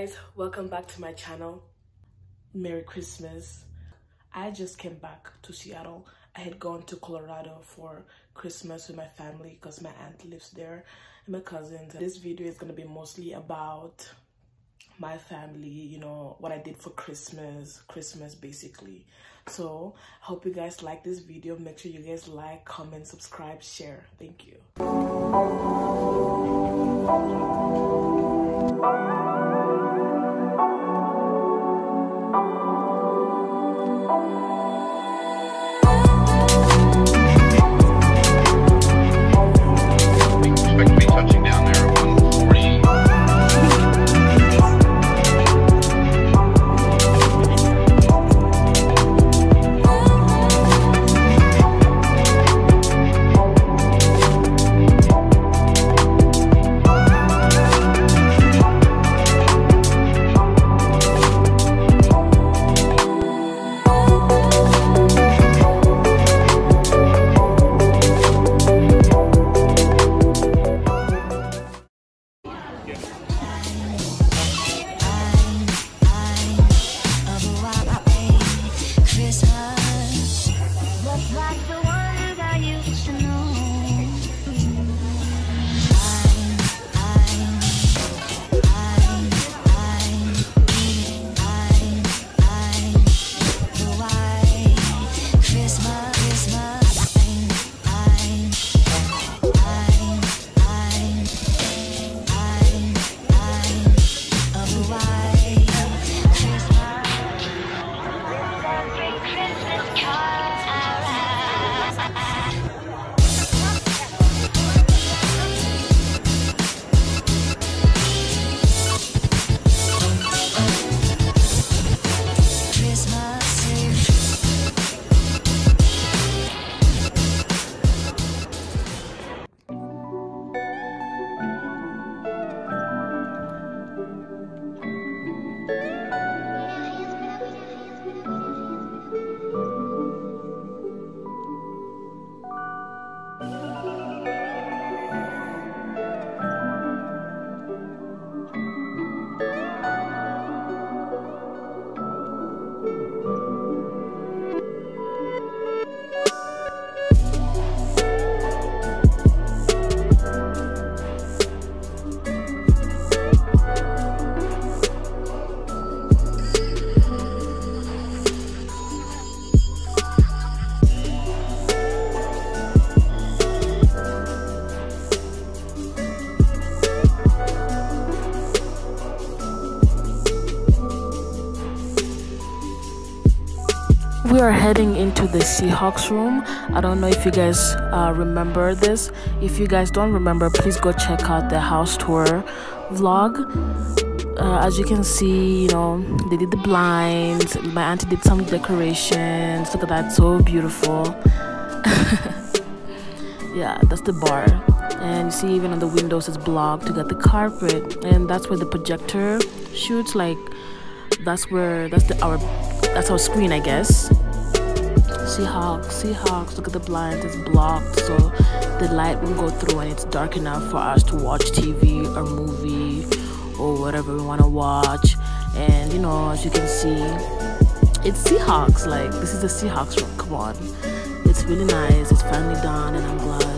Guys, welcome back to my channel. Merry Christmas. I just came back to Seattle. I had gone to Colorado for Christmas with my family because my aunt lives there and my cousins. This video is going to be mostly about my family, you know, what I did for Christmas, Christmas basically. So, hope you guys like this video. Make sure you guys like, comment, subscribe, share. Thank you. The ones I used to know. We are heading into the Seahawks room. I don't know if you guys uh, remember this. If you guys don't remember, please go check out the house tour vlog. Uh, as you can see, you know, they did the blinds. My auntie did some decorations. Look at that, so beautiful. yeah, that's the bar. And you see, even on the windows, it's blocked. You got the carpet, and that's where the projector shoots. Like, that's where that's the our that's our screen, I guess. Seahawks, Seahawks. Look at the blinds; it's blocked, so the light won't go through, and it's dark enough for us to watch TV or movie or whatever we want to watch. And you know, as you can see, it's Seahawks. Like this is the Seahawks room. Come on, it's really nice. It's finally done, and I'm glad.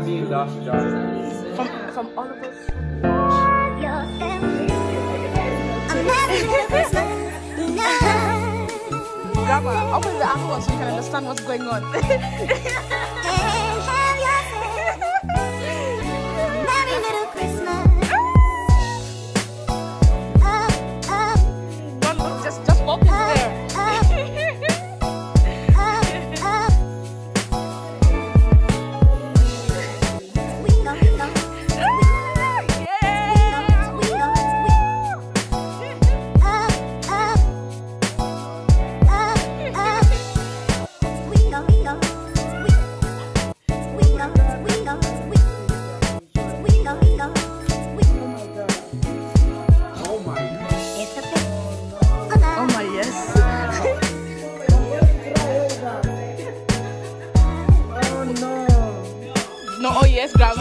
Yeah, me and Josh From from all of us. Your family. I'm never Christmas. No. Grandma, open the apple so you can understand what's going on. Hey, just grab